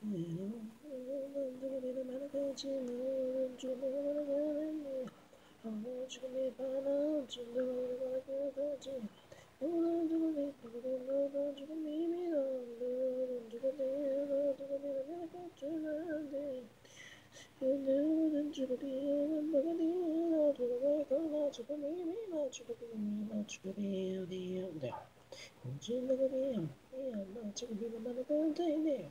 지금 이거 만나면 안 되네.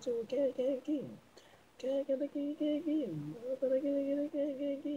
to get get again. Get get again get again. you.